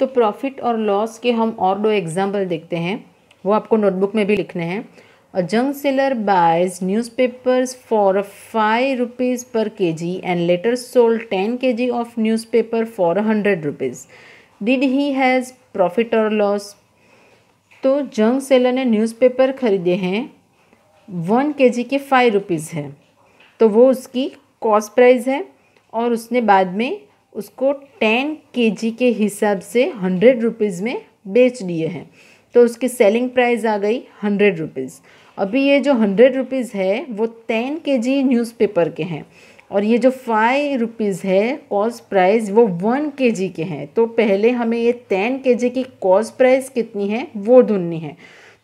तो प्रॉफिट और लॉस के हम और दो एग्ज़ाम्पल देखते हैं। वो आपको नोटबुक में भी लिखने हैं। A junk seller buys newspapers for five rupees per K G and later sold ten K G of newspaper for hundred rupees did he has profit और लॉस तो जंग सेलर ने न्यूज़पेपर खरीदे हैं। One K G के five rupees है। तो वो उसकी कॉस्ट प्राइस है और उसने बाद में उसको टेन के के हिसाब से हंड्रेड रुपीज़ में बेच दिए हैं। तो उसकी सेलिंग प्राइस आ गई हंड्रेड रुपीज़ अभी ये जो हंड्रेड रुपीज़ है, वो टेन के जी न्यूज़पेपर के हैं। और ये जो फाइव रुपीज़ है कॉस्ट प्राइस, वो वन के जी के हैं। तो पहले हमें ये टेन के जी की कॉस्ट प्राइस कितनी है, वो ढूंढनी है।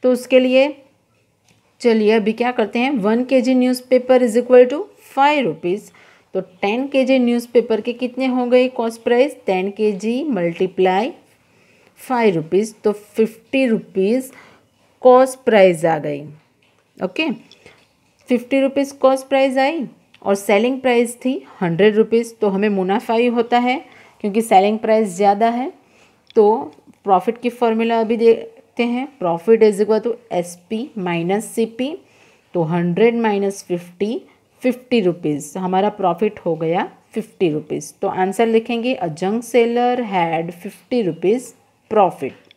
तो उसके लिए चलिए अभी क्या करते हैं, one K G newspaper is equal to five rupees तो ten K G news paper के कितने हो गए cost price ten K G multiply five rupees तो फिफ्टी रुपीज़ कॉस्ट प्राइस आ गई okay fifty rupees cost price आई और selling price थी हंड्रेड रुपीज़ तो हमें मुनाफा ही होता है क्योंकि सेलिंग प्राइस ज़्यादा है तो प्रॉफिट की फॉर्मूला अभी देखते हैं। Profit is equal to S P minus C P तो hundred minus fifty fifty rupees, हमारा प्रॉफिट हो गया फिफ्टी रुपीज़। तो आंसर लिखेंगे, a junk seller had fifty rupees profit.